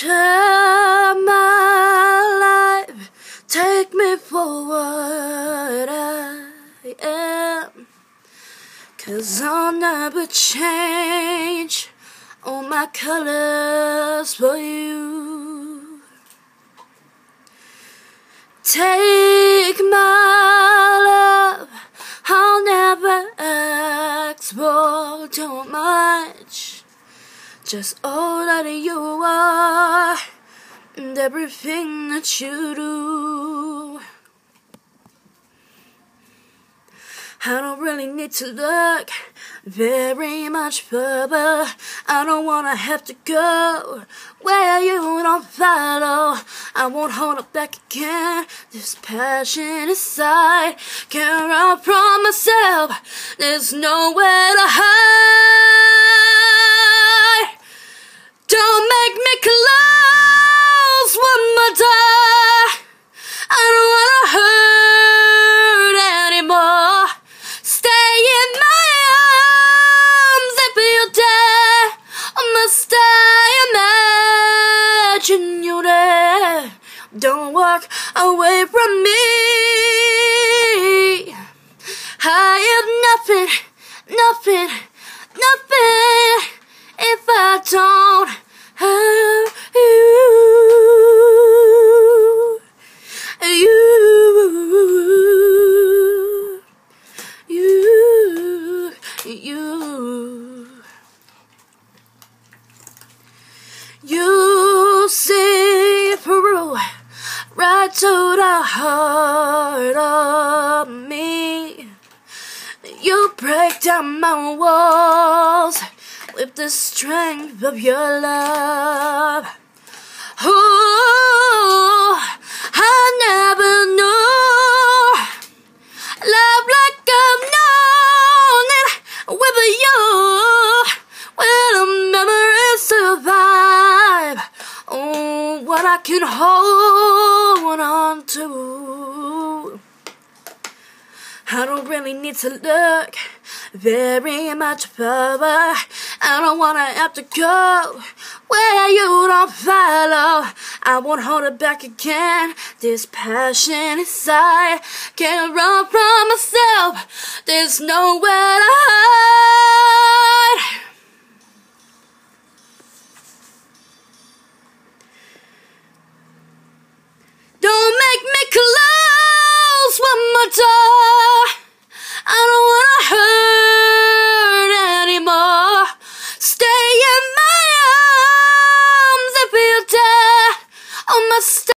Share my life, take me for what I am. Cause I'll never change all my colors for you. Take my love, I'll never ask for too much. Just all that you are and everything that you do. I don't really need to look very much further. I don't wanna have to go where you don't follow. I won't hold it back again. This passion inside can't run from myself. There's nowhere to hide. Don't walk away from me. I have nothing, nothing, nothing if I don't have you. You, you, you. You to the heart of me. You break down my walls with the strength of your love. Ooh, what I can hold on to. I don't really need to look very much further. I don't wanna have to go where you don't follow. I won't hold it back again. This passion inside can't run from myself. There's nowhere.